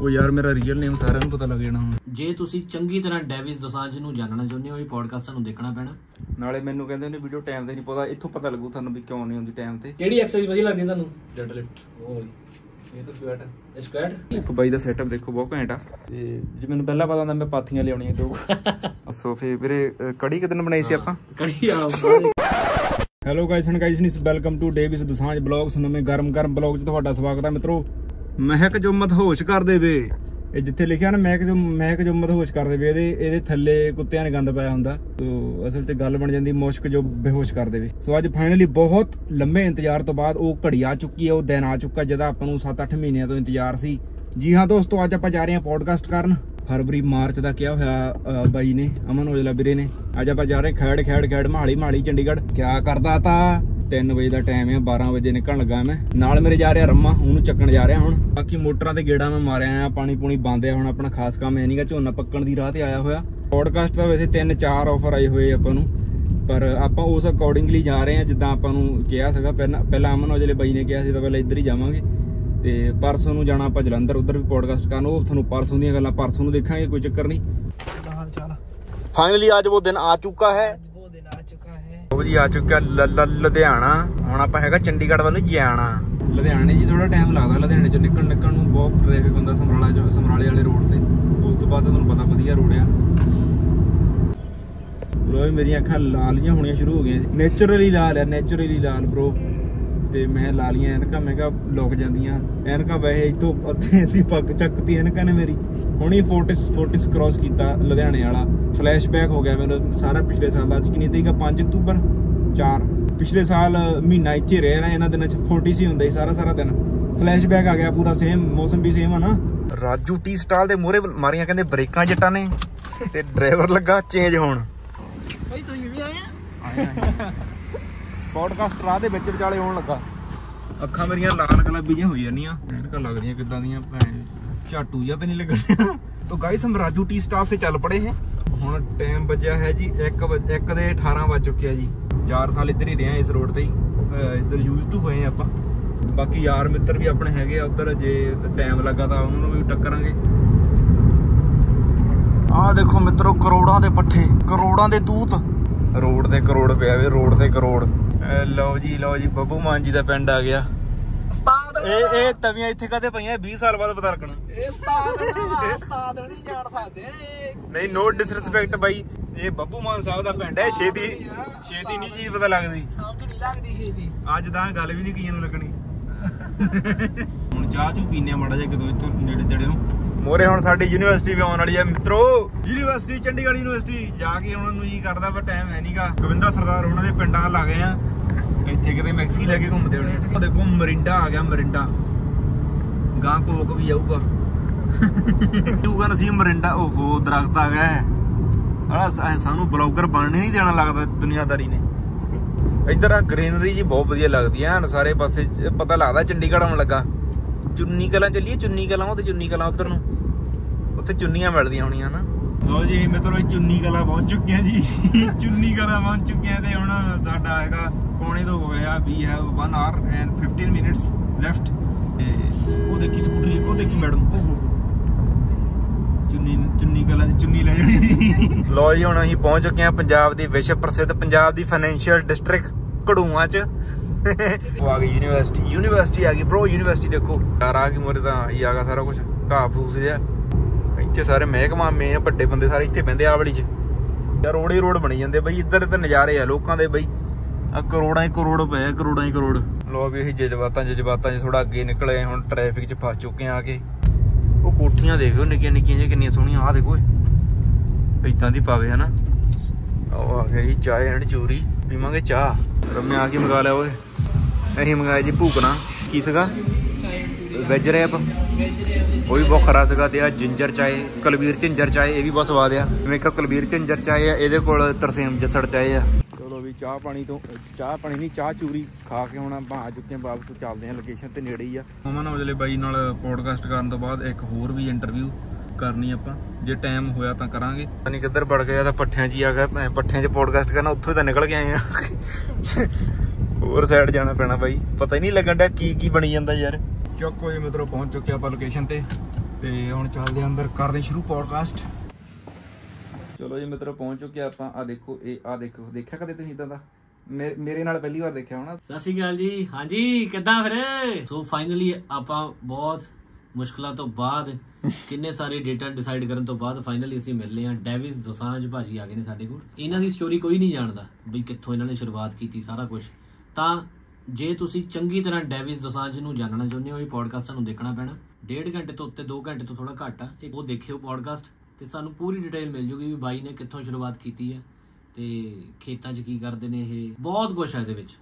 ਉਹ ਯਾਰ ਮੇਰਾ ਰੀਅਲ ਨੇਮ ਸਾਰਿਆਂ ਨੂੰ ਪਤਾ ਲੱਗ ਜਾਣਾ ਹੁਣ। ਜੇ ਤੁਸੀਂ ਚੰਗੀ ਤਰ੍ਹਾਂ ਡੇਵਿਸ ਦੋਸਾਂਝ ਨੂੰ ਜਾਣਨਾ ਚਾਹੁੰਦੇ ਹੋ ਇਹ ਪੋਡਕਾਸਟ ਸਾਨੂੰ ਦੇਖਣਾ ਪੈਣਾ। ਨਾਲੇ ਮੈਨੂੰ ਕਹਿੰਦੇ ਨੇ ਵੀਡੀਓ ਟਾਈਮ ਤੇ ਨਹੀਂ ਪਤਾ ਇੱਥੋਂ ਪਤਾ ਲੱਗੂ ਤੁਹਾਨੂੰ ਵੀ ਕਿਉਂ ਨਹੀਂ ਹੁੰਦੀ ਟਾਈਮ ਤੇ। ਕਿਹੜੀ ਐਕਸਰਸਾਈਜ਼ ਵਧੀਆ ਲੱਗਦੀ ਤੁਹਾਨੂੰ? ਡੈਡ ਲਿਫਟ ਉਹ ਇਹ ਤਾਂ ਸਵੈਟ ਸਕੁਐਟ ਇੱਕ ਬਾਈ ਦਾ ਸੈਟਅਪ ਦੇਖੋ ਬਹੁਤ ਘੈਂਟ ਆ। ਤੇ ਜੇ ਮੈਨੂੰ ਪਹਿਲਾਂ ਪਤਾ ਹੁੰਦਾ ਮੈਂ ਪਾਥੀਆਂ ਲਿਆਉਣੀਆਂ ਦੋ। ਸੋਫੇ ਵੀਰੇ ਕੜੀ ਕਿਦਨ ਬਣਾਈ ਸੀ ਆਪਾਂ? ਕੜੀ ਆ hello guys and guys nice welcome to Davis Dosanjh blogs ਨਵੇਂ ਗਰਮ ਗਰਮ ਬਲੌਗ 'ਚ ਤੁਹਾਡਾ ਸਵਾਗਤ ਹੈ ਮਿੱਤਰੋ। ਮਹਿਕ ਜੋ ਮਦਹੋਸ਼ ਕਰ ਦੇਵੇ। ਇਹ ਜਿੱਥੇ ਲਿਖਿਆ ਨਾ ਮਹਿਕ ਜੋ ਮਹਿਕ ਜੋ ਮਦਹੋਸ਼ ਕਰ ਦੇਵੇ, ਇਹਦੇ ਇਹਦੇ ਥੱਲੇ ਕੁੱਤਿਆਂ ਨੇ ਗੰਦ ਪਾਇਆ ਹੁੰਦਾ। ਸੋ ਅਸਲ 'ਚ ਗੱਲ ਬਣ ਜਾਂਦੀ ਮੁਸ਼ਕ ਜੋ ਬੇਹੋਸ਼ ਕਰ ਦੇਵੇ। ਸੋ ਅੱਜ ਫਾਈਨਲੀ ਬਹੁਤ ਲੰਬੇ ਇੰਤਜ਼ਾਰ ਤੋਂ ਬਾਅਦ ਉਹ ਘੜੀ ਆ ਚੁੱਕੀ ਹੈ, ਉਹ ਦਿਨ ਆ ਚੁੱਕਾ ਜਿਹਦਾ ਆਪਾਂ ਨੂੰ 7-8 ਮਹੀਨਿਆਂ ਤੋਂ ਇੰਤਜ਼ਾਰ ਸੀ। ਜੀ ਹਾਂ ਦੋਸਤੋ, ਅੱਜ ਆਪਾਂ ਜਾ ਰਹੇ ਹਾਂ ਪੋਡਕਾਸਟ ਕਰਨ। ਫਰਵਰੀ, ਮਾਰਚ ਦਾ ਕਿਹਾ ਹੋਇਆ ਬਾਈ ਨੇ, ਅਮਨ ਔਜਲਾ ਵੀਰੇ ਨੇ। ਅੱਜ ਆਪਾਂ ਜਾ ਰਹੇ ਖੈੜ ਖੈੜ ਖੈੜ ਮਹਾਲੀ ਮਹਾਲੀ ਚੰਡੀਗੜ੍ਹ। ਕਿਆ ਕਰਦਾ ਤਾ? 3 ਵਜੇ ਦਾ ਟਾਈਮ ਆ 12 ਵਜੇ ਨਿਕਲਣ ਲੱਗਾ ਮੈਂ। ਨਾਲ ਮੇਰੇ ਜਾ ਰਿਹਾ ਰੰਮਾ ਉਹਨੂੰ ਚੱਕਣ ਜਾ ਰਿਹਾ ਹੁਣ। ਬਾਕੀ ਮੋਟਰਾਂ ਤੇ ਗੇੜਾ ਮੈਂ ਮਾਰਿਆ ਆ ਪਾਣੀ ਪੂਣੀ ਬੰਦ ਆ ਹੁਣ ਆਪਣਾ ਖਾਸ ਕੰਮ ਹੈ ਨਹੀਂਗਾ ਝੋਨਾ ਪੱਕਣ ਦੀ ਰਾਹ ਤੇ ਆਇਆ ਹੋਇਆ। ਪੋਡਕਾਸਟ ਦਾ ਵੈਸੇ 3-4 ਆਫਰ ਆਏ ਹੋਏ ਆਪਾਂ ਨੂੰ ਪਰ ਆਪਾਂ ਉਸ ਅਕੋਰਡਿੰਗਲੀ ਜਾ ਰਹੇ ਆ ਜਿੱਦਾਂ ਆਪਾਂ ਨੂੰ ਕਿਹਾ ਸੀਗਾ। ਪਹਿਲਾਂ ਪਹਿਲਾਂ ਅਮਨ ਔਜਲੇ ਬਾਈ ਨੇ ਕਿਹਾ ਸੀ ਤਾਂ ਪਹਿਲਾਂ ਇੱਧਰ ਹੀ ਜਾਵਾਂਗੇ। ਤੇ ਪਰਸੋਂ ਨੂੰ ਜਾਣਾ ਆਪਾਂ ਜਲੰਧਰ ਉਧਰ ਵੀ ਪੋਡਕਾਸਟ ਕਰਨ। ਉਹ ਤੁਹਾਨੂੰ ਪਰਸੋਂ ਦੀਆਂ ਗੱਲਾਂ ਪਰਸੋਂ ਨੂੰ ਦੇਖਾਂਗੇ ਕੋਈ ਚੱਕਰ ਨਹੀਂ ਫਾਈਨਲੀ ਅੱਜ ਉਹ ਦਿਨ ਆ ਚੁੱਕਾ ਹੈ। ਉਹ ਜੀ ਆ ਚੁੱਕਿਆ ਲੁਧਿਆਣਾ। ਹੁਣ ਆਪਾਂ ਹੈਗਾ ਚੰਡੀਗੜ੍ਹ ਵੱਲ ਜਾਣਾ। ਲੁਧਿਆਣੇ ਜੀ ਥੋੜਾ ਟਾਈਮ ਲੱਗਦਾ ਲੁਧਿਆਣੇ ਚੋਂ ਨਿਕਲਣ ਨਿਕਲਣ ਨੂੰ ਬਹੁਤ ਟ੍ਰੈਫਿਕ ਹੁੰਦਾ ਸਮਰਾਲਾ ਚੋਂ, ਸਮਰਾਲੇ ਵਾਲੇ ਰੋਡ ਤੇ। ਉਸ ਤੋਂ ਬਾਅਦ ਤੁਹਾਨੂੰ ਪਤਾ ਵਧੀਆ ਰੋਡ ਆ। ਲੋਏ ਮੇਰੀਆਂ ਅੱਖਾਂ ਲਾਲ ਜਿਹੀਆਂ ਹੋਣੀਆਂ ਸ਼ੁਰੂ ਹੋ ਗਈਆਂ ਨੇਚਰਲੀ ਲਾਲ ਆ ਨੇਚਰਲੀ ਲਾਲ ਬ్రో ਤੇ ਮੈਂ ਲਾ ਲੀਆਂ ਐਨਕਾਂ ਮੈਂ ਕਿਹਾ ਲੁਕ ਜਾਂਦੀਆਂ। ਐਨਕਾਂ ਵੈਸੇ ਇਥੋਂ ਅੱਧੇ ਦੀ ਪੱਕ ਚੱਕਤੀ ਐਨਕਾਂ ਨੇ ਮੇਰੀ। ਹੁਣੀ ਫੋਰਟਿਸ ਫੋਰਟਿਸ ਕ੍ਰਾਸ ਕੀਤਾ ਲੁਧਿਆਣੇ ਵਾਲਾ। ਫਲੈਸ਼ਬੈਕ ਹੋ ਗਿਆ ਮੈਨੂੰ ਸਾਰਾ ਪਿਛਲੇ ਸਾਲ ਦਾ। ਕਿੰਨੀ ਤਰੀਕ ਆ? 5 ਅਕਤੂਬਰ? 4 ਪਿਛਲੇ ਸਾਲ ਮਹੀਨਾ ਇੱਥੇ ਰਹਿ ਰਹੇ ਇਹਨਾਂ ਦਿਨਾਂ ਚ ਫੋਰਟਿਸ ਹੀ ਹੁੰਦਾ ਸੀ ਸਾਰਾ ਸਾਰਾ ਦਿਨ। ਫਲੈਸ਼ਬੈਕ ਆ ਗਿਆ ਪੂਰਾ ਸੇਮ ਮੌਸਮ ਵੀ ਸੇਮ ਆ ਨਾ। ਰਾਜੂ ਟੀ ਸਟਾਲ ਦੇ ਮੋਰੇ ਮਾਰੀਆਂ ਕਹਿੰਦੇ ਬ੍ਰੇਕਾਂ ਜੱਟਾਂ ਨੇ। ਤੇ ਡਰਾਈਵਰ ਲੱਗਾ ਚੇਂਜ ਹੋਣ। ਭਾਈ ਤੁਸੀਂ ਵੀ ਆਏ ਆ? ਪੋਡਕਾਸਟ ਰਾਹ ਦੇ ਵਿੱਚ ਵਿਚਾਲੇ ਆਉਣ ਲੱਗਾ। ਅੱਖਾਂ ਮੇਰੀਆਂ ਲਾਲ ਗੁਲਾਬੀ ਜਿਹੀਆਂ ਹੋਈ ਜਾਂਦੀਆਂ। ਐਨਕਾਂ ਲੱਗਦੀਆਂ ਕਿਦਾਂ ਦੀਆਂ ਭੈਣ ਝਾਟੂ ਜਾਂ ਤਾਂ ਨਹੀਂ ਲੱਗਣੀਆਂ। ਤਾਂ ਗਾਇਸ ਹਮ ਰਾਜੂ ਟੀ ਸਟਾਲ ਸੇ ਚੱਲ ਪੜੇ ਹੈ। ਹੁਣ ਟਾਈਮ ਵੱਜਿਆ ਹੈ ਜੀ 1 1 ਦੇ 18 ਵੱਜ ਚੁੱਕਿਆ ਜੀ। 4 ਸਾਲ ਇੱਧਰ ਹੀ ਰਹੇ ਆ ਇਸ ਰੋਡ ਤੇ ਹੀ। ਇੱਧਰ ਯੂਜ਼ ਟੂ ਹੋਏ ਆ ਆਪਾਂ। ਬਾਕੀ ਯਾਰ ਮਿੱਤਰ ਵੀ ਆਪਣੇ ਹੈਗੇ ਆ ਉੱਧਰ ਜੇ ਟਾਈਮ ਲੱਗਾ ਤਾਂ ਉਹਨਾਂ ਨੂੰ ਵੀ ਟੱਕਰਾਂਗੇ। ਆਹ ਦੇਖੋ ਮਿੱਤਰੋ ਕਰੋੜਾਂ ਦੇ ਪੱਠੇ ਕਰੋੜਾਂ ਦੇ ਤੂਤ ਰੋਡ ਤੇ ਕਰੋੜ ਪਿਆ ਵੇ ਰੋਡ ਤੇ ਕਰੋੜ। ਲਓ ਜੀ ਲਓ ਜੀ ਬੱਬੂ ਮਾਨ ਜੀ ਦਾ ਪਿੰਡ ਆ ਗਿਆ। ਉਸਤਾਦ ਇਹ ਇਹ ਤਵੀਆਂ ਇੱਥੇ ਕਦੇ ਪਈਆਂ? 20 ਸਾਲ ਬਾਅਦ ਪਤਾ ਲੱਗਣਾ। ਇਹ ਉਸਤਾਦ ਨਾ ਉਸਤਾਦ ਨਹੀਂ ਜਾਣ ਸਕਦੇ। ਨਹੀਂ ਨੋ ਡਿਸਰੈਸਪੈਕਟ ਬਾਈ। ਇਹ ਬੱਬੂ ਮਾਨ ਸਾਹਿਬ ਦਾ ਪਿੰਡ ਹੈ ਛੇਤੀ ਛੇਤੀ ਨਹੀਂ ਚੀਜ਼ ਪਤਾ ਲੱਗਦੀ। ਸਮਝ ਨਹੀਂ ਲੱਗਦੀ ਛੇਤੀ। ਅੱਜ ਤਾਂ ਗੱਲ ਵੀ ਨਹੀਂ ਕਈਆਂ ਨੂੰ ਲੱਗਣੀ। ਹੁਣ ਚਾਹ ਚੂ ਪੀਨੇ ਮਾੜਾ ਜਿਹਾ ਕਿਦੋਂ ਇੱਥੋਂ ਨੇੜੇ ਤੇੜੇ ਮੋਰੇ ਹੁਣ ਸਾਡੀ ਯੂਨੀਵਰਸਿਟੀ ਵੀ ਆਉਣ ਵਾਲੀ ਹੈ ਮਿੱਤਰੋ। University Chandigarh university. ਜਾ ਕੇ ਉਹਨਾਂ ਨੂੰ ਜੀ ਕਰਦਾ ਪਰ ਟਾਈਮ ਹੈ ਨਹੀਂਗਾ ਗੋਬਿੰਦਾ ਸਰਦਾਰ ਉਹਨਾਂ ਦੇ ਪਿੰਡਾਂ ਲੱਗ ਗਏ ਆ। ਇੱਥੇ ਕਿਤੇ ਮੈਕਸੀ ਲੈ ਕੇ ਘੁੰਮਦੇ ਹੋਣੇ ਉਹ ਦੇਖੋ, ਮਰਿੰਡਾ ਆ ਗਿਆ, ਮਰਿੰਡਾ। ਗਾਂ ਕੋਕ ਵੀ ਆਊਗਾ। ਜੂਗਾ ਨਸੀਮ ਮਰਿੰਡਾ, ਓਹੋ, ਦਰਖਤ ਆ ਗਿਆ। ਹਣਾ ਸਾਨੂੰ ਬਲੌਗਰ ਬਣਨੇ ਨਹੀਂ ਦੇਣਾ ਲੱਗਦਾ, ਦੁਨੀਆਦਾਰੀ ਨੇ। ਇੱਧਰ ਆ, ਗ੍ਰੀਨਰੀ ਜੀ ਬਹੁਤ ਵਧੀਆ ਲੱਗਦੀ ਆ ਸਾਰੇ ਪਾਸੇ, ਪਤਾ ਲੱਗਦਾ ਚੰਡੀਗੜ੍ਹ ਆਉਣ ਲੱਗਾ। ਚੁੰਨੀ ਕਲਾਂ ਚੱਲੀਏ, ਚੁੰਨੀ ਕਲਾਂ, ਉਹ ਤੇ ਚੁੰਨੀ ਕਲਾਂ ਉਧਰ ਨੂੰ। ਉੱਥੇ ਚੁੰਨੀਆਂ ਮਿਲਦੀਆਂ ਹੋਣੀਆਂ ਨਾ ਲਓ ਜੀ, ਮਿੱਤਰੋ ਚੁੰਨੀ ਕਲਾਂ ਪਹੁੰਚ ਚੁੱਕੇ ਆ ਜੀ। ਚੁੰਨੀ ਕਲਾਂ ਪਹੁੰਚ ਚੁੱਕੇ ਆ ਤੇ ਹੁਣ ਸਾਡਾ ਹੈਗਾ ਪੌਣੇ ਤੋਂ ਹੋਇਆ we have 1 hour and 15 minutes left ਉਹ ਦੇਖੀ ਸਕੂਟਰੀ, ਉਹ ਦੇਖੀ ਮੈਡਮ। ਓਹੋ ਚੁੰਨੀ ਚੁੰਨੀ ਕਲਾਂ ਚ ਚੁੰਨੀ ਲੈ ਜਾਣੀ। ਲੋ ਜੀ, ਹੁਣ ਅਸੀਂ ਪਹੁੰਚ ਚੁੱਕੇ ਹਾਂ ਪੰਜਾਬ ਦੀ ਵਿਸ਼ਵ ਪ੍ਰਸਿੱਧ, ਪੰਜਾਬ ਦੀ ਫਾਈਨੈਂਸ਼ੀਅਲ ਡਿਸਟ੍ਰਿਕਟ ਕੜੂਆਂ ਚ। ਆ ਗਈ ਯੂਨੀਵਰਸਿਟੀ ਯੂਨੀਵਰਸਿਟੀ ਆ ਗਈ। ਬ్రో ਯੂਨੀਵਰਸਿਟੀ ਦੇਖੋ। ਯਾਰ, ਆ ਗਈ ਮੋਰੇ ਤਾਂ ਹੀ ਆ ਸਾਰਾ ਕੁਝ ਘਾਹ ਫੂਸ ਜਿਹਾ। ਇੱਥੇ ਸਾਰੇ ਮਹਿਕਮਾ ਮੇਨ ਵੱਡੇ ਬੰਦੇ ਸਾਰੇ ਇੱਥੇ ਪੈਂਦੇ ਆ ਵਾਲੀ ਚ। ਯਾਰ ਰੋਡ ਹੀ ਰੋਡ ਬਣੀ ਜਾਂਦੇ ਬਈ। ਇੱਧਰ ਤੇ ਨਜ਼ਾਰੇ ਆ ਲੋਕਾਂ ਦੇ ਬਈ। ਆ ਕਰੋੜਾਂ ਹੀ ਕਰੋੜ ਪਏ ਕਰੋੜਾਂ ਹੀ ਕਰੋੜ। ਲੋ ਵੀ ਅਸੀਂ ਜਜ਼ਬਾਤਾਂ ਜਜ਼ਬਾਤਾਂ 'ਚ ਥੋੜਾ ਅੱਗੇ ਨਿਕਲੇ, ਹੁਣ ਟ੍ਰੈਫਿਕ 'ਚ ਫਸ ਚੁੱਕੇ ਆ ਆ ਕੇ। ਉਹ ਕੋਠੀਆਂ ਦੇਖੋ ਨਿੱਕੀਆਂ ਨਿੱਕੀਆਂ ਜਿਹੀਆਂ ਕਿੰਨੀਆਂ ਸੋਹਣੀਆਂ ਆ ਦੇਖੋ ਇਦਾਂ ਦੀ ਪਾਵੇ, ਹਨਾ? ਉਹ ਆ ਗਈ ਚਾਹ ਐਂਡ ਚੂਰੀ। ਪੀਵਾਂਗੇ ਚਾਹ। ਰਮਿਆ ਆ ਕੇ ਮੰਗਾ ਲਿਆ, ਓਏ। ਅਸੀਂ ਮੰਗਾਇਆ ਜੀ ਭੂਕਣਾ। ਕੀ ਸੀਗਾ? ਵੈਜ ਰੈਪ ਉਹ ਵੀ ਬਹੁਤ ਖਰਾ ਸੀਗਾ ਤੇ ਆ ਜਿੰਜਰ ਚਾਏ ਕੁਲਵੀਰ ਝਿੰਜਰ ਚਾਏ, ਇਹ ਵੀ ਬਹੁਤ ਸਵਾਦ ਆ। ਜਿਵੇਂ ਕਿ ਕੁਲਵੀਰ ਝਿੰਜਰ ਚਾਏ ਆ, ਇਹਦੇ ਕੋਲ ਤਰਸੇਮ ਜਸੜ ਚਾਏ ਆ। ਚਲੋ ਵੀ ਚਾਹ ਪਾਣੀ ਤੋਂ ਚਾਹ ਪਾਣੀ ਨਹੀਂ ਚਾਹ ਚੂਰੀ ਖਾ ਕੇ ਹੁਣ ਆਪਾਂ ਆ ਚੁੱਕੇ ਹਾਂ ਵਾਪਸ ਚੱਲਦੇ ਹਾਂ ਲੋਕੇਸ਼ਨ ਤੇ ਨੇੜੇ ਹੀ ਆ। ਮਮਨ ਔਜਲੇ ਬਾਈ ਨਾਲ ਪੋਡਕਾਸਟ ਕਰਨ ਤੋਂ ਬਾਅਦ ਇੱਕ ਹੋਰ ਵੀ ਇੰਟਰਵਿਊ ਕਰਨੀ ਆਪਾਂ। ਜੇ ਟਾਈਮ ਹੋਇਆ ਤਾਂ ਕਰਾਂਗੇ। ਪਤਾ ਨਹੀਂ ਕਿੱਧਰ ਵੜ ਗਿਆ ਤਾਂ ਪੱਠਿਆਂ 'ਚ ਹੀ ਆ ਗਿਆ ਪੱਠਿਆਂ 'ਚ ਪੋਡਕਾਸਟ ਕਰਨਾ ਉੱਥੋਂ ਹੀ ਤਾਂ ਨਿਕਲ ਕੇ ਆਏ ਆ ਹੋਰ ਸਾਈਡ ਜਾਣਾ ਪੈਣਾ ਬਾਈ। ਪਤਾ ਹੀ ਨਹੀਂ ਲੱਗਣ ਡਿਆ ਕੀ ਕੀ ਬਣੀ ਜਾਂਦਾ ਯਾਰ। ਚੱਕੋ ਜੀ ਮਿੱਤਰੋ ਪਹੁੰਚ ਚੁੱਕੇ ਆਪਾਂ ਲੋਕੇਸ਼ਨ ਤੇ। ਤੇ ਹੁਣ ਚੱਲਦੇ ਆਂ ਅੰਦਰ ਕਰਦੇ ਸ਼ੁਰੂ ਪੋਡਕਾਸਟ ਚਲੋ ਜੀ ਮਿੱਤਰੋ ਪਹੁੰਚ ਚੁੱਕੇ ਆਪਾਂ ਆ ਦੇਖੋ ਇਹ ਆ ਦੇਖੋ ਦੇਖਿਆ ਕਦੇ ਤੁਸੀਂ ਇਦਾਂ ਦਾ? ਮੇਰੇ ਨਾਲ ਪਹਿਲੀ ਵਾਰ ਦੇਖਿਆ ਹੋਣਾ? ਸਤਿ ਸ਼੍ਰੀ ਅਕਾਲ ਜੀ। ਹਾਂਜੀ ਕਿੱਦਾਂ ਫਿਰ? ਸੋ ਫਾਈਨਲੀ ਆਪਾਂ ਬਹੁਤ ਮੁਸ਼ਕਲਾਂ ਤੋਂ ਬਾਅਦ ਕਿੰਨੇ ਸਾਰੇ ਡੇਟਾ ਡਿਸਾਈਡ ਕਰਨ ਤੋਂ ਬਾਅਦ ਫਾਈਨਲੀ ਅਸੀਂ ਮਿਲਨੇ ਆ ਡੈਵਿਸ ਦੋਸਾਂਝ ਭਾਜੀ ਆ ਗਏ ਨੇ ਸਾਡੇ ਕੋਲ। ਇਹਨਾਂ ਦੀ ਸਟੋਰੀ ਕੋਈ ਨਹੀਂ ਜਾਣਦਾ ਵੀ ਕਿੱਥੋਂ ਇਹਨਾਂ ਨੇ ਸ਼ੁਰੂਆਤ ਕੀਤੀ ਸਾਰਾ ਕੁਝ ਤਾਂ ਜੇ ਤੁਸੀਂ ਚੰਗੀ ਤਰ੍ਹਾਂ ਡੈਵਿਸ ਦੋਸਾਂਝ ਨੂੰ ਜਾਣਨਾ ਚਾਹੁੰਦੇ ਹੋ ਇਹ ਪੋਡਕਾਸਟ ਸਾਨੂੰ ਦੇਖਣਾ ਪੈਣਾ। ਡੇਢ ਘੰਟੇ ਤੋਂ ਉੱਤੇ 2 ਘੰਟੇ ਤੋਂ ਥੋੜਾ ਘੱਟ ਆ। ਇਹ ਉਹ ਦੇਖਿਓ ਪੋਡਕਾਸਟ ਤੇ ਸਾਨੂੰ ਪੂਰੀ ਡਿਟੇਲ ਮਿਲ ਜੂਗੀ ਵੀ ਬਾਈ ਨੇ ਕਿੱਥੋਂ ਸ਼ੁਰੂਆਤ ਕੀਤੀ ਹੈ ਤੇ ਖੇਤਾਂ 'ਚ ਕੀ ਕਰਦੇ ਨੇ ਇਹ। ਬਹੁਤ ਕੁਝ ਹੈ ਇਹਦੇ ਵਿੱਚ।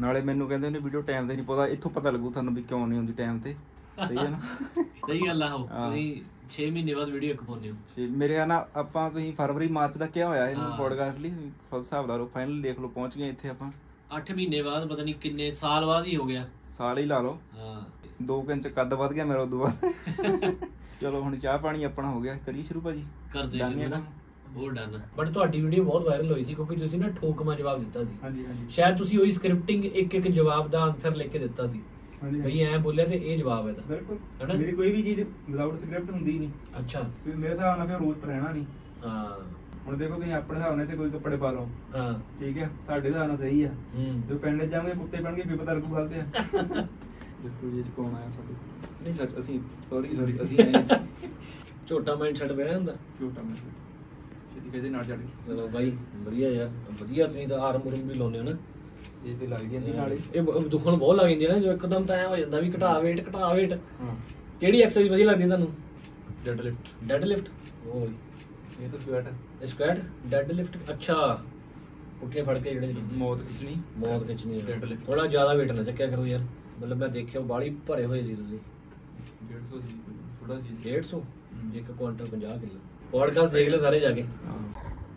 ਨਾਲੇ ਮੈਨੂੰ ਕਹਿੰਦੇ ਨੇ ਵੀਡੀਓ ਟਾਈਮ ਤੇ ਨਹੀਂ ਪਤਾ ਇੱਥੋਂ ਪਤਾ ਲੱਗੂ ਤੁਹਾਨੂੰ ਵੀ ਕਿਉਂ ਨਹੀਂ ਹੁੰਦੀ ਟਾਈਮ ਤੇ। ਸਹੀ ਹੈ ਨਾ? ਸਹੀ ਗੱਲ ਆ ਉਹ। ਤੁਸੀਂ 6 ਮਹੀਨੇ ਬਾਅਦ ਵੀਡੀਓ ਇੱਕ ਪਾਉਂਦੇ ਹੋ। ਮੇਰੇ ਆ ਨਾ ਆਪਾਂ ਤੁਸੀਂ ਫਰਵਰੀ ਮਾਰਚ ਦਾ ਕਿਹਾ ਹੋਇਆ ਇਹਨੂੰ। ਪੋਡਕਾਸਟ ਲਈ ਫਲ ਹਿਸਾਬ ਲਾ ਲਓ ਫਾਈਨਲ ਦੇਖ ਲਓ ਪਹੁੰਚ ਗਏ ਇੱਥੇ ਆਪਾਂ। 8 ਮਹੀਨੇ ਬਾਅਦ ਪਤਾ ਨਹੀਂ ਕਿੰਨੇ ਸਾਲ ਬਾਅਦ ਹੀ ਹੋ ਗਿਆ। ਸਾਲ ਹੀ ਲਾ ਲਓ। ਹਾਂ। 2 ਇੰਚ ਕੱਦ ਵੱਧ ਗਿਆ ਮੇਰਾ ਉਦੋਂ ਬਾਅਦ। ਚਲੋ ਹੁਣ ਚਾਹ ਪਾਣੀ ਆਪਣਾ ਹੋ ਗਿਆ। ਕਰੀ ਸ਼ੁਰੂ ਭਾਜੀ? ਕਰਦੇ ਸੀ ਨਾ? ਉਹ ਡਨ। ਬਟ ਤੁਹਾਡੀ ਵੀਡੀਓ ਬਹੁਤ ਵਾਇਰਲ ਹੋਈ ਸੀ ਕਿਉਂਕਿ ਤੁਸੀਂ ਨਾ ਠੋਕਮਾ ਜਵਾਬ ਦਿੱਤਾ ਸੀ। ਹਾਂਜੀ ਹਾਂਜੀ। ਸ਼ਾਇਦ ਤੁਸੀਂ ਉਹੀ ਸਕ੍ਰਿਪਟਿੰਗ ਇੱਕ ਇੱਕ ਜਵਾਬ ਦਾ ਆਨਸਰ ਲਿਖ ਕੇ ਦਿੱਤਾ ਸੀ। ਬਈ ਐ ਬੋਲਿਆ ਤੇ ਇਹ ਜਵਾਬ ਹੈ ਤਾਂ। ਬਿਲਕੁਲ। ਹੈਨਾ? ਮੇਰੀ ਕੋਈ ਵੀ ਚੀਜ਼ ਵਿਦਆਊਟ ਸਕ੍ਰਿਪਟ ਹੁੰਦੀ ਨਹੀਂ। ਅੱਛਾ। ਮੇਰੇ ਹਿਸਾਬ ਨਾਲ ਫਿਰ ਰੋਜ਼ ਰਹਿਣਾ ਨਹੀਂ। ਹਾਂ। ਹੁਣ ਦੇਖੋ ਤੁਸੀਂ ਆਪਣੇ ਹਿਸਾਬ ਨਾਲ ਤੇ ਕੋਈ ਕੱਪੜੇ ਪਾ ਲਓ। ਹਾਂ। ਠੀਕ ਹੈ? ਤੁਹਾਡੇ ਹਿਸਾਬ ਨਾਲ ਸਹੀ ਆ। ਜੋ ਪਿੰਡ ਜਾਵਾਂਗੇ ਕੁੱਤੇ ਬਣਗੇ ਫਿਰ ਪਤਾ ਲੱਗੂ ਗਲਤ ਆ। ਦੇਖੋ ਜੀ ਅੱਜ ਕੌਣ ਆਇਆ ਸਾਡੇ ਨਹੀਂ ਸੱਚ ਅਸੀਂ ਸੌਰੀ ਸੌਰੀ ਅਸੀਂ ਆਏ ਛੋਟਾ ਮਾਈਂਡ ਸੈਟ ਪਿਆ ਹੁੰਦਾ ਛੋਟਾ ਮੈਂ ਛੇਤੀ ਕਹਿੰਦੇ ਨਾਲ ਚੜ ਗਈ ਚਲੋ ਬਾਈ ਵਧੀਆ ਯਾਰ ਵਧੀਆ ਤੁਸੀਂ ਤਾਂ ਆਰਮ ਉਰਮ ਵੀ ਲਾਉਂਦੇ ਹੋ ਨਾ। ਇਹ ਤੇ ਲੱਗ ਜਾਂਦੀ ਨਾਲੇ। ਇਹ ਬ- ਦੁਖਣ ਬਹੁਤ ਲੱਗ ਜਾਂਦੀ ਹੈ ਨਾ ਜੋ ਇੱਕਦਮ ਤਾਂ ਐ ਹੋ ਜਾਂਦਾ ਵੀ ਘਟਾ weight ਘਟਾ weight ਹਾਂ। ਕਿਹੜੀ ਐਕਸਰਸਾਈਜ਼ ਵਧੀਆ ਲੱਗਦੀ ਤੁਹਾਨੂੰ? ਡੈਡ ਲਿਫਟ ਡੈਡ ਲਿਫਟ ਇਹ ਤਾਂ ਸਵੈਟ ਸਕੁਐਟ ਡੈਡ ਲਿਫਟ ਅੱਛਾ। ਉੱਠੇ ਫੜ ਕੇ ਜਿਹੜੇ ਮੌਤ ਖਿੱਚਣੀ। ਮੌਤ ਖਿੱਚਣੀ lift। ਥੋੜਾ ਜ਼ਿਆਦਾ weight ਨਾ ਚੱਕਿਆ ਕਰੋ ਯਾਰ। ਮਤਲਬ ਮੈਂ ਦੇਖਿਆ ਬਾਲੀ ਭਰੇ ਹੋਏ ਸੀ ਤੁਸੀਂ। 150 ਜੀ ਥੋੜਾ ਜੀ 150 ਇੱਕ ਕੁਆਂਟਲ 50 ਕਿਲੋ। ਪੋਡਕਾਸਟ ਦੇਖ ਲਓ ਸਾਰੇ ਜਾ ਕੇ।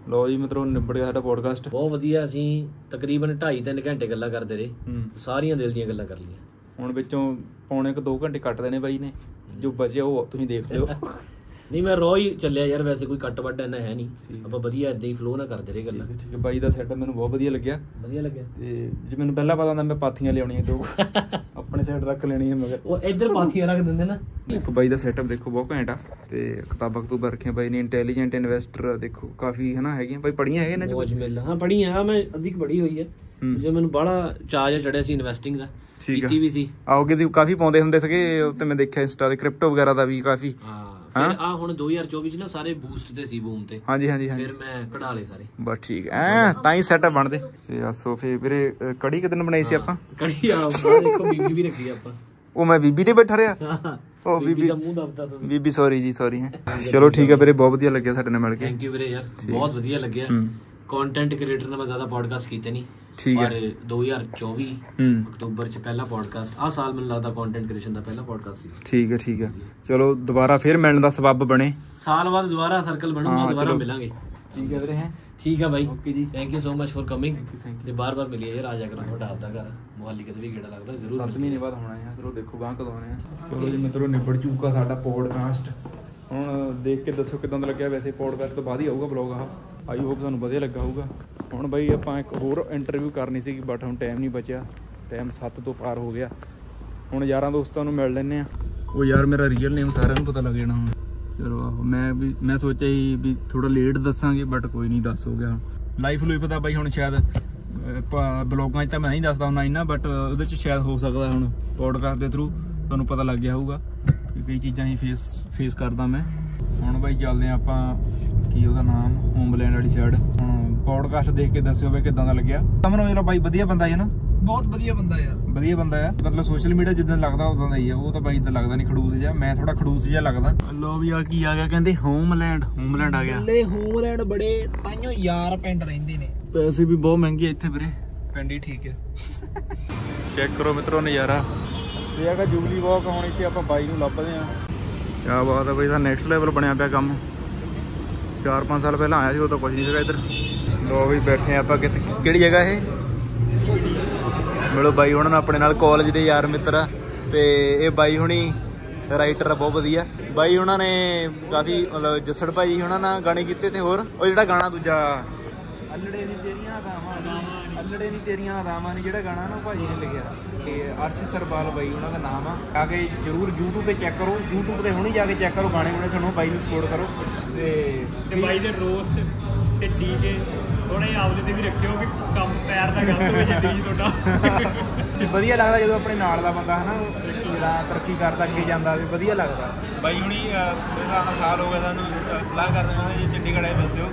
ਲੋ ਜੀ ਮਿੱਤਰੋ ਨਿਬੜ ਗਿਆ ਸਾਡਾ ਪੋਡਕਾਸਟ ਬਹੁਤ ਵਧੀਆ ਅਸੀਂ ਤਕਰੀਬਨ 2.5 3 ਘੰਟੇ ਗੱਲਾਂ ਕਰਦੇ ਰਹੇ। ਸਾਰੀਆਂ ਦਿਲ ਦੀਆਂ ਗੱਲਾਂ ਕਰ ਲਈਆਂ। ਹੁਣ ਵਿੱਚੋਂ ਪੌਣੇ ਕ 2 ਘੰਟੇ ਕੱਟ ਦੇਣੇ ਬਾਈ ਨੇ। ਜੋ ਬਚਿਆ ਉਹ ਤੁਸੀਂ ਦੇਖ ਲਿਓ। ਨਹੀਂ ਮੈਂ ਰੋ ਹੀ ਚੱਲਿਆ ਯਾਰ ਵੈਸੇ ਕੋਈ ਕੱਟ ਵੱਡ ਇੰਨਾ ਹੈ ਨਹੀਂ। ਆਪਾਂ ਵਧੀਆ ਇਦਾਂ ਹੀ ਫਲੋ ਨਾ ਕਰਦੇ ਰਹੇ ਗੱਲਾਂ। ਠੀਕ ਹੈ। ਬਾਈ ਦਾ ਸੈਟ ਮੈਨੂੰ ਬਹੁਤ ਵਧੀਆ ਲੱਗਿਆ। ਵਧੀਆ ਲੱਗਿਆ। ਤੇ ਜੇ ਮੈਨੂੰ ਪਹਿਲਾਂ ਪਤਾ ਹੁੰਦਾ ਮੈਂ ਪਾਥੀਆਂ ਲਿਆਉਣੀਆਂ ਦੋ ਆਪਣੇ ਸਾਈਡ ਰੱਖ ਲੈਣੀਆਂ ਮਗਰ। ਉਹ ਇੱਧਰ ਪਾਥੀਆਂ ਰੱਖ ਦਿੰਦੇ ਨਾ। ਇੱਕ ਬਾਈ ਦਾ ਸੈਟਅਪ ਦੇਖੋ ਬਹੁਤ ਘੈਂਟ ਆ। ਤੇ ਕਿਤਾਬਾਂ ਕਤੂਬਾਂ ਰੱਖੀਆਂ ਬਾਈ ਨੇ ਇੰਟੈਲੀਜੈਂਟ ਇਨਵੈਸਟਰ ਦੇਖੋ ਕਾਫੀ ਹਨਾ ਹੈਗੀਆਂ। ਬਾਈ ਪੜੀਆਂ ਹੈਗੇ ਚ ਮੌਜ ਮਿਲ ਹਾਂ ਪੜ੍ਹੀ ਆ ਮੈਂ ਅੱਧੀ ਕੁ ਪੜ੍ਹੀ ਹੋਈ ਹੈ। ਹੂੰ। ਜੇ ਮੈਨੂੰ ਬੜਾ ਚਾਰਜ ਚੜਿਆ ਸੀ ਇਨਵੈਸਟਿੰਗ ਦਾ। ਕੀਤੀ ਵੀ ਸੀ। ਆਓਗੇ ਦੀ ਕਾਫੀ ਪਾਉਂਦੇ ਹੁੰਦੇ ਸੀਗੇ ਉੱਤੇ ਮੈਂ ਦੇਖਿਆ ਇੰਸਟਾ ਤੇ ਕ੍ਰਿਪਟੋ ਵਗੈਰਾ ਦਾ ਵੀ ਕਾਫੀ। ਹਾਂ ਹਾਂ? ਫਿਰ ਆ ਹੁਣ 2024 ਚ ਨਾ ਸਾਰੇ ਬੂਸਟ ਤੇ ਸੀ ਬੂਮ ਤੇ। ਹਾਂਜੀ ਹਾਂਜੀ ਹਾਂਜੀ। ਫਿਰ ਮੈਂ ਕਢਾ ਲਏ ਸਾਰੇ। ਬਸ ਠੀਕ ਐ ਤਾਂ ਹੀ ਸੈਟਅਪ ਬਣਦੇ। ਤੇ ਆ ਸੋਫੇ ਵੀਰੇ ਕੜੀ ਕਿਦਨ ਬਣਾਈ ਸੀ ਆਪਾਂ? ਕੜੀ ਆ ਦੇਖੋ ਬੀਬੀ ਵੀ ਰੱਖੀ ਆਪਾਂ। ਉਹ ਮੈਂ ਬੀਬੀ ਤੇ ਬੈਠਾ ਰਿਹਾ। ਉਹ ਬੀਬੀ ਦਾ ਮੂੰਹ ਦਬਦਾ ਤੁਸੀਂ। ਬੀਬੀ ਸੌਰੀ ਜੀ ਸੌਰੀ ਹੈ। ਚਲੋ ਠੀਕ ਹੈ ਵੀਰੇ ਬਹੁਤ ਵਧੀਆ ਲੱਗਿਆ ਤੁਹਾਡੇ ਨਾਲ ਮਿਲ ਕੇ। ਥੈਂਕ ਯੂ ਵੀਰੇ ਯਾਰ ਬਹੁਤ ਵਧੀਆ ਲੱਗਿਆ। ਕੰਟੈਂਟ ਕ੍ਰੀਏਟਰ ਨਾਲ ਮੈਂ ਜ਼ਿਆਦਾ ਪੋਡਕਾਸਟ ਕੀਤੇ ਨਹੀਂ ਠੀਕ ਹੈ। ਪਰ 2024 ਹੂੰ। ਅਕਤੂਬਰ ਚ ਪਹਿਲਾ ਪੋਡਕਾਸਟ ਆ ਸਾਲ ਮੈਨੂੰ ਲੱਗਦਾ ਕੰਟੈਂਟ ਕ੍ਰੀਏਸ਼ਨ ਦਾ ਪਹਿਲਾ ਪੋਡਕਾਸਟ ਸੀ। ਠੀਕ ਹੈ ਠੀਕ ਹੈ। ਚਲੋ ਦੁਬਾਰਾ ਫਿਰ ਮਿਲਣ ਦਾ ਸਬੱਬ ਬਣੇ। ਸਾਲ ਬਾਅਦ ਦੁਬਾਰਾ ਸਰਕਲ ਬਣੂਗਾ ਹਾਂ, ਦੁਬਾਰਾ। ਮਿਲਾਂਗੇ। ਠੀਕ ਹੈ ਵੀਰੇ ਹੈ? ਠੀਕ ਆ ਬਾਈ। Okay ji. Thank you so much for coming ਤੇ ਬਾਰ-ਬਾਰ ਮਿਲਿਏ ਯਾਰ ਆ ਜਾ ਕਰੋ ਤੁਹਾਡਾ ਆਪਦਾ ਘਰ। ਮੁਹੱਲੀ ਕਿਤੇ ਵੀ ਗੇੜਾ ਲੱਗਦਾ ਜ਼ਰੂਰ 7 ਮਹੀਨੇ ਬਾਅਦ ਹੋਣਾ ਹੈ ਚਲੋ ਦੇਖੋ ਗਾਂ ਕਦੋਂ ਆਣੇ ਆ। ਚਲੋ ਜੀ ਮਿੱਤਰੋ ਨਿਬੜ ਚੁੱਕਾ ਸਾਡਾ ਪੋਡਕਾਸਟ ਹੁਣ ਦੇਖ ਕੇ ਦੱਸੋ ਕਿਦਾਂ ਦਾ ਲੱਗਿਆ ਵੈਸੇ ਪੋਡਕਾਸਟ ਤੋਂ ਬਾਅਦ ਹੀ ਆਊਗਾ ਬਲੌਗ ਆਹ। ਆਈ ਹੋਪ ਤੁਹਾਨੂੰ ਵਧੀਆ ਲੱਗਾ ਹੋਊਗਾ। ਹੁਣ ਬਈ ਆਪਾਂ ਇੱਕ ਹੋਰ ਇੰਟਰਵਿਊ ਕਰਨੀ ਸੀਗੀ ਬਟ ਹੁਣ ਟਾਈਮ ਨਹੀਂ ਬਚਿਆ। ਟਾਈਮ 7 ਤੋਂ ਪਾਰ ਹੋ ਗਿਆ। ਹੁਣ ਯਾਰਾਂ ਦੋਸਤਾਂ ਨੂੰ ਮਿਲ ਲੈਨੇ ਆ ਉਹ ਯਾਰ ਮੇਰਾ ਰੀਅਲ ਨੇਮ ਸਾਰਿਆਂ ਨੂੰ ਪਤਾ ਲੱਗ ਜਾਣਾ ਹੁਣ। ਚਲੋ ਆਹੋ ਮੈਂ ਵੀ ਮੈਂ ਸੋਚਿਆ ਸੀ ਵੀ ਥੋੜਾ ਲੇਟ ਦੱਸਾਂਗੇ ਬਟ ਕੋਈ ਨਹੀਂ ਦੱਸ ਹੋ ਗਿਆ ਲਾਈਫ ਲਈ ਪਤਾ ਬਾਈ ਹੁਣ ਸ਼ਾਇਦ ਅਹ, ਬਲੌਗਾਂ 'ਚ ਤਾਂ ਮੈਂ ਨਹੀਂ ਦੱਸਦਾ ਹੁੰਦਾ ਇੰਨਾ ਬਟ ਉਹਦੇ 'ਚ ਸ਼ਾਇਦ ਹੋ ਸਕਦਾ ਹੁਣ। ਪੋਡਕਾਸਟ ਦੇ ਥਰੂ ਤੁਹਾਨੂੰ ਪਤਾ ਲੱਗ ਗਿਆ ਹੋਊਗਾ ਕਿ ਕਈ ਚੀਜ਼ਾਂ ਹੀ ਫੇਸ ਫੇਸ ਕਰਦਾ ਮੈਂ। ਹੁਣ ਬਾਈ ਚੱਲਦੇ ਆਪਾਂ ਕੀ ਉਹਦਾ ਨਾਮ? ਹੋਮਲੈਂਡ ਵਾਲੀ ਸਾਈਡ ਹੁਣ ਪੋਡਕਾਸਟ ਦੇਖ ਕੇ ਦੱਸਿਓ ਵੀ ਕਿਦਾਂ ਦਾ ਲੱਗਿਆ। ਕਮਨ ਔਜਲਾ ਬਾਈ ਵਧੀਆ ਬੰਦਾ ਹੈ ਨਾ? ਬਹੁਤ ਵਧੀਆ ਬੰਦਾ ਯਾਰ। ਵਧੀਆ ਬੰਦਾ ਆ ਮਤਲਬ ਸੋਸ਼ਲ ਮੀਡੀਆ ਜਿੱਦਾਂ ਲੱਗਦਾ ਉਦਾਂ ਦਾ ਹੀ ਆ ਉਹ ਤਾਂ ਬਾਈ ਤਾਂ ਲੱਗਦਾ ਨਹੀਂ ਖੜੂਸ ਜਿਹਾ। ਮੈਂ ਥੋੜਾ ਖੜੂਸ ਜਿਹਾ ਲੱਗਦਾ। ਲੋ ਵੀ ਆ ਕੀ ਆ ਗਿਆ ਕਹਿੰਦੇ ਹੋਮਲੈਂਡ ਹੋਮਲੈਂਡ ਆ ਗਿਆ। ਬੱਲੇ ਹੋਮਲੈਂਡ ਬੜੇ ਤਾਈਓ ਯਾਰ ਪਿੰਡ ਰਹਿੰਦੇ ਨੇ। ਪੈਸੇ ਵੀ ਬਹੁਤ ਮਹਿੰਗੇ ਇੱਥੇ ਵੀਰੇ। ਪਿੰਡ ਹੀ ਠੀਕ ਹੈ। ਚੈੱਕ ਕਰੋ ਮਿੱਤਰੋ ਨਜ਼ਾਰਾ। ਇਹ ਹੈਗਾ ਜੁਬਲੀ ਵਾਕ ਹੁਣ ਇੱਥੇ ਆਪਾਂ ਬਾਈ ਨੂੰ ਲੱਭਦੇ ਆ ਕਿਆ ਬਾਤ ਹੈ ਬਈ ਦਾ ਨੈਕਸਟ ਲੈਵਲ ਬਣਿਆ ਪਿਆ ਕੰਮ। 4-5 ਸਾਲ ਪਹਿਲਾਂ ਆਇਆ ਸੀ, ਉਹ ਕੁਝ ਨਹੀਂ ਸੀਗਾ ਇੱਧਰ। ਲੋ ਵੀ ਬੈਠੇ ਆਪਾਂ ਕਿਤੇ ਕਿਹੜੀ ਜਗ੍ਹਾ ਇਹ? ਮਿਲੋ ਬਾਈ ਉਹਨਾਂ ਨੂੰ ਆਪਣੇ ਨਾਲ ਕਾਲਜ ਦੇ ਯਾਰ ਮਿੱਤਰ ਆ। ਤੇ ਇਹ ਬਾਈ ਹੁਣੀ ਰਾਈਟਰ ਆ, ਬਹੁਤ ਵਧੀਆ। ਬਾਈ ਉਹਨਾਂ ਨੇ ਕਾਫੀ, ਮਤਲਬ ਜੱਸੜ ਭਾਈ ਉਹਨਾਂ ਨਾਲ ਗਾਣੇ ਕੀਤੇ ਤੇ ਹੋਰ। ਉਹ ਜਿਹੜਾ ਗਾਣਾ ਦੂਜਾ? ਅੱਲੜੇ ਨਹੀਂ ਤੇਰੀਆਂ ਰਾਵਾਂ, ਅੱਲੜੇ ਨਹੀਂ ਤੇਰੀਆਂ ਰਾਵਾਂ ਨੇ, ਜਿਹੜਾ ਗਾਣਾ ਨਾ ਉਹ ਨੇ ਲਿਖਿਆ। ਇਹ ਅਰਸ਼ ਸਰਬਾਲ ਬਾਈ ਉਹਨਾਂ ਦਾ ਨਾਮ ਆ। ਆ ਕੇ ਜਰੂਰ YouTube ਤੇ ਚੈੱਕ ਕਰੋ। YouTube ਤੇ ਹੁਣੇ ਜਾ ਕੇ ਚੈੱਕ ਕਰੋ ਗਾਣੇ ਗੁਣੇ ਤੁਹਾਨੂੰ ਬਾਈ ਨੂੰ ਸਪੋਰਟ ਕਰੋ। ਤੇ ਤੇ ਬਾਈ ਦੇ ਰੋਸਟ ਤੇ ਡੀਜੇ ਥੋੜੇ ਆਪਦੇ ਤੇ ਵੀ ਰੱਖਿਓ ਕਿ ਕੰਮ ਪੈਰ ਦਾ ਗਲਤ ਹੋਵੇ ਜੇ ਡੀਜ ਤੁਹਾਡਾ। ਵਧੀਆ ਲੱਗਦਾ ਜਦੋਂ ਆਪਣੇ ਨਾਲ ਦਾ ਬੰਦਾ ਹਨਾ ਜਿਹੜਾ ਤਰੱਕੀ ਕਰਦਾ ਅੱਗੇ ਜਾਂਦਾ ਵੀ ਵਧੀਆ ਲੱਗਦਾ। ਬਾਈ ਹੁਣੀ ਮੇਰਾ ਸਾਲ ਹੋ ਗਿਆ ਸਾਨੂੰ ਸਲਾਹ ਕਰਦੇ ਨੇ ਜੀ ਚੰਡੀਗੜ੍ਹ ਆਏ ਦੱਸਿਓ।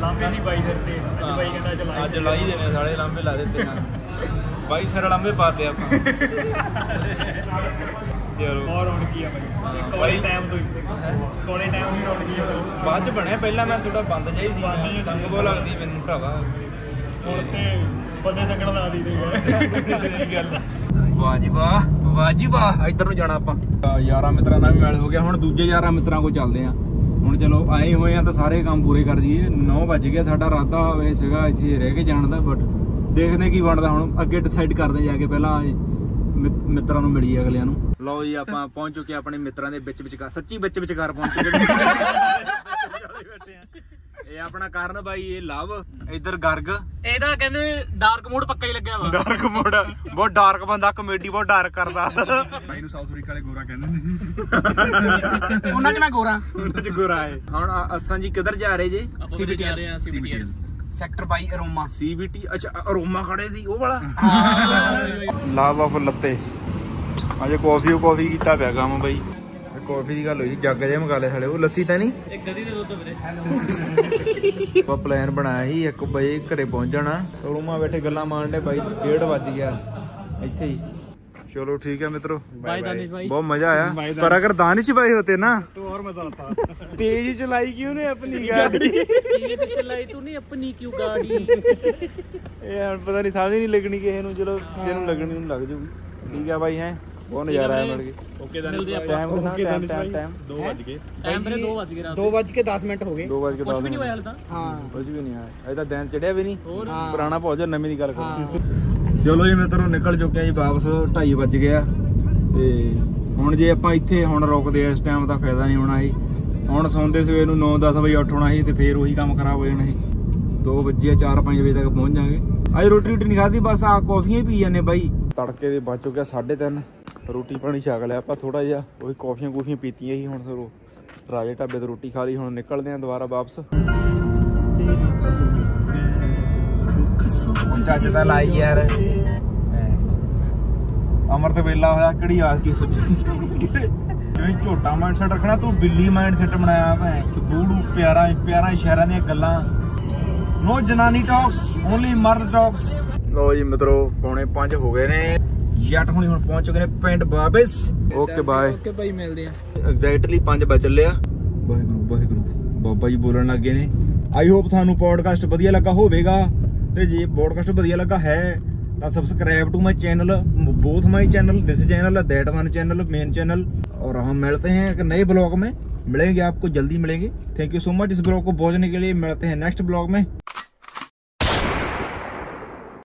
ਲਾਂਬੇ ਸੀ ਬਾਈ ਸਿਰ ਤੇ ਅੱਜ ਬਾਈ ਕਹਿੰਦਾ ਚਲਾਈ ਅੱਜ ਲਾਈ ਦੇ ਨੇ ਸਾਲੇ ਲਾਂਬੇ ਲਾ ਦਿੱਤੇ ਹਨ ਬਾਈ ਸਿਰ ਲਾਂਬੇ ਪਾਤੇ ਆਪਾਂ। ਚਲੋ। ਹੋਰ ਹੁਣ ਕੀ ਆ ਬਾਈ। ਕੋਲੇ ਟਾਈਮ ਤੋਂ ਹੀ। ਕੋਲੇ ਟਾਈਮ ਹੀ ਆ ਬਾਈ। ਬਾਅਦ ਚ ਬਣਿਆ ਪਹਿਲਾਂ ਮੈਂ ਥੋੜਾ ਬੰਦ ਜਾਈ ਸੀ। ਸੰਗ ਬੋ ਲੱਗਦੀ ਮੈਨੂੰ ਭਰਾਵਾ। ਹੁਣ ਤੇ ਬੰਦੇ ਸੰਗਣ ਲਾ ਦੀ ਦੇ ਗੱਲ ਵਾਹ ਜੀ ਵਾਹ ਵਾਹ ਜੀ ਵਾਹ। ਇੱਧਰ ਨੂੰ ਜਾਣਾ ਆਪਾਂ। ਯਾਰਾਂ ਮਿੱਤਰਾਂ ਦਾ ਵੀ ਮੇਲ ਹੋ ਗਿਆ। ਹੁਣ ਦੂਜੇ ਯਾਰਾਂ ਮਿੱਤਰਾਂ ਕੋਲ ਚੱਲਦੇ ਆ ਹੁਣ ਚਲੋ ਆਏ ਹੋਏ ਆ ਤਾਂ ਸਾਰੇ ਕੰਮ ਪੂਰੇ ਕਰ ਦਈਏ। 9 ਵਜ ਗਏ ਸਾਡਾ ਹੋਵੇ ਸੀਗਾ ਇੱਥੇ ਰਹਿ ਕੇ ਜਾਣ ਦਾ ਬਟ ਦੇਖਦੇ ਕੀ ਬਣਦਾ ਹੁਣ। ਅੱਗੇ ਡਿਸਾਈਡ ਕਰਦੇ ਜਾ ਕੇ ਪਹਿਲਾਂ ਮਿੱਤ- ਮਿੱਤਰਾਂ ਨੂੰ ਮਿਲੀਏ ਅਗਲਿਆਂ ਨੂੰ। ਲਓ ਜੀ ਆਪਾਂ ਪਹੁੰਚ ਚੁੱਕੇ ਆ ਆਪਣੇ ਮਿੱਤਰਾਂ ਦੇ ਵਿੱਚ ਵਿਚਕਾਰ ਸੱਚੀ ਵਿੱਚ ਵਿਚਕਾਰ ਪਹੁੰਚ ਚੁੱਕੇ ਇਹ ਆਪਣਾ ਕਾਰਨ ਬਾਈ ਇਹ ਲਵ ਇੱਧਰ ਗਰਗ। ਇਹਦਾ ਕਹਿੰਦੇ ਡਾਰਕ ਮੋਡ ਪੱਕਾ ਹੀ ਲੱਗਿਆ ਵਾ। ਡਾਰਕ ਮੋਡ ਬਹੁਤ ਡਾਰਕ ਬੰਦਾ ਕਮੇਡੀ ਬਹੁਤ ਡਾਰਕ ਕਰਦਾ। ਬਾਈ ਨੂੰ ਸਾਊਥ ਅਫਰੀਕਾ ਵਾਲੇ ਗੋਰਾ ਕਹਿੰਦੇ ਨੇ। ਉਹਨਾਂ 'ਚ ਮੈਂ ਗੋਰਾ। ਉਹਨਾਂ ਚ ਗੁਰਾ ਹੈ। ਹੁਣ ਆ- ਅਸਾਂ ਜੀ ਕਿੱਧਰ ਜਾ ਰਹੇ ਜੇ? ਵੀ ਜਾ ਰਹੇ ਹਾਂ ਸੀਬੀਟੀ ਸੈਕਟਰ 22 ਅਰੋਮਾ। ਸੀਬੀਟੀ ਅੱਛਾ ਅਰੋਮਾ ਖੜੇ ਸੀ ਉਹ ਵਾਲਾ? ਲਾਵਾ ਫੁੱਲ ਲੱਤੇ। ਅਜੇ ਕਾਫੀ ਕਾਫੀ ਕੀਤਾ ਪਿਆ ਕੰਮ ਬਾਈ। ਕਾਫੀ ਦੀ ਗੱਲ ਹੋਈ ਜੱਗ ਜੇ ਮੰਗਾ ਲਿਆ ਸਾਲੇ ਉਹ ਲੱਸੀ ਤਾਂ ਨਹੀਂ? ਇੱਕ ਗਦੀ ਦੇ ਦੁੱਧ ਵੀਰੇ। ਆਪਾਂ ਪਲਾਨ ਬਣਾਇਆ ਸੀ 1 ਵਜੇ ਘਰੇ ਪਹੁੰਚਣਾ ਅਰੋਮਾ ਬੈਠੇ ਗੱਲਾਂ ਮਾਰਨ ਦੇ ਬਾਈ 1:30 ਵੱਜ ਗਿਆ। ਇੱਥੇ ਹੀ। चलो ठीक है मित्रों भाई दानिश भाई बहुत मजा आया पर अगर दानिश भाई होते ना तो और मजा आता तेज चलाई क्यों ने अपनी गाड़ी तेज चलाई तू ने अपनी क्यों गाड़ी ये हन पता नहीं समझ नहीं लगनी किसी ਨੂੰ। ਚਲੋ ਜਿਹਨੂੰ ਲੱਗਣੀ ਨੂੰ ਲੱਗ ਜੂਗੀ। ਠੀਕ ਆ ਭਾਈ ਹੈ? ਬਹੁਤ ਨਜ਼ਾਰਾ ਹੈ ਮੜਕੇ ਓਕੇ ਦਾਨਿਸ਼ ਭਾਈ ਟਾਈਮ ਓਕੇ ਦਾਨਿਸ਼ ਭਾਈ 2 ਵਜ ਗਏ। ਟਾਈਮ ਮੇਰੇ 2 ਵਜ ਰਾਤ 2 ਵਜ ਕੇ 10 ਮਿੰਟ ਹੋ ਗਏ। 2 ਵਜ 10 ਕੁਝ ਵੀ ਨਹੀਂ ਕੁਝ ਵੀ ਨਹੀਂ ਆਇਆ ਅਜੇ ਤਾਂ ਵੀ ਨਹੀਂ। ਪੁਰਾਣਾ ਭੋਜਨ ਨਵੀਂ ਦੀ ਗੱਲ ਚਲੋ ਜੀ ਮਿੱਤਰੋ ਨਿਕਲ ਚੁੱਕੇ ਆ ਜੀ, ਵਾਪਸ 2:30 ਵੱਜ ਗਿਆ। ਤੇ ਹੁਣ ਜੇ ਆਪਾਂ ਇੱਥੇ ਹੁਣ ਰੁਕਦੇ ਆ, ਇਸ ਟਾਈਮ ਤਾਂ ਫਾਇਦਾ ਨਹੀਂ ਹੋਣਾ ਸੀ। ਹੁਣ ਸੌਂਦੇ ਸਵੇਰ ਨੂੰ 9-10 ਵਜੇ ਉੱਠਣਾ ਸੀ ਤੇ ਫੇਰ ਉਹੀ ਕੰਮ ਖਰਾਬ ਹੋ ਜਾਣਾ ਸੀ। 2 ਵਜੇ 4-5 ਵਜੇ ਤੱਕ ਪਹੁੰਚ ਜਾਾਂਗੇ ਅੱਜ ਰੋਟੀ ਰੋਟੀ ਨਹੀਂ ਖਾਧੀ, ਬਸ ਆ ਕਾਫੀਆਂ ਹੀ ਪੀ ਜਾਂਦੇ ਬਾਈ। ਤੜਕੇ ਦੇ ਬਚ ਚੁੱਕਿਆ 3:30 ਰੋਟੀ ਪਾਣੀ ਛਕ ਲਿਆ ਆਪਾਂ ਥੋੜਾ ਜਿਹਾ। ਉਹੀ ਕਾਫੀਆਂ ਕੂਫੀਆਂ ਪੀਤੀਆਂ ਸੀ ਹੁਣ ਫਿਰ ਰਾਜੇ ਢਾਬੇ ਤੋਂ ਰੋਟੀ ਖਾ ਲਈ, ਹੁਣ ਨਿਕਲਦੇ ਆ ਦੁਬਾਰਾ ਵਾਪਸ। ਚੱਜ ਦਾ ਲਾਈ ਯਾਰ। ਅਮਰ ਤੇ ਵੇਲਾ ਹੋਇਆ ਕਿਹੜੀ ਆਸ ਕੀ ਸੋਚੀ? ਜਿਵੇਂ ਝੋਟਾ ਮਾਈਂਡਸੈਟ ਰੱਖਣਾ ਤੂੰ ਬਿੱਲੀ ਮਾਈਂਡਸੈਟ ਬਣਾਇਆ ਭੈਣ ਬੂੜੂ ਪਿਆਰਾ ਪਿਆਰਾ ਇਸ਼ਾਰਿਆਂ ਦੀਆਂ ਗੱਲਾਂ। ਨੋ ਜਨਾਨੀ ਟਾਕਸ ਓਨਲੀ ਮਰਦ ਟਾਕਸ ਲੋ ਜੀ ਮਿੱਤਰੋ ਪੌਣੇ 5 ਹੋ ਗਏ ਨੇ। ਜੱਟ ਹੁਣੀ ਹੁਣ ਪਹੁੰਚ ਚੁੱਕੇ ਨੇ ਪਿੰਡ ਬਾਬਿਸ ਓਕੇ ਬਾਏ ਓਕੇ ਭਾਈ ਮਿਲਦੇ ਆ ਐਗਜ਼ੈਕਟਲੀ 5 ਵਜੇ ਚੱਲਿਆ ਵਾਹਿਗੁਰੂ ਵਾਹਿਗੁਰੂ। ਬਾਬਾ ਜੀ ਬੋਲਣ ਲੱਗੇ ਨੇ। ਆਈ ਹੋਪ ਤੁਹਾਨੂੰ ਪੋਡਕਾਸਟ ਵਧੀਆ ਲੱਗਾ ਹੋਵੇਗਾ। ਤੇ ਜੇ ਪੋਡਕਾਸਟ ਵਧੀਆ ਲੱਗਾ ਹੈ ਤਾਂ subscribe to my channel both my channel this channel that one channel main channel और हम मिलते हैं एक नए ब्लॉग में मिलेंगे आपको जल्दी मिलेंगे थैंक यू सो मच इस ब्लॉग को पहुंचने के लिए मिलते हैं नेक्स्ट ब्लॉग में